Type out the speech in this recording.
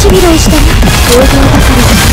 ちびろしたね。王道だから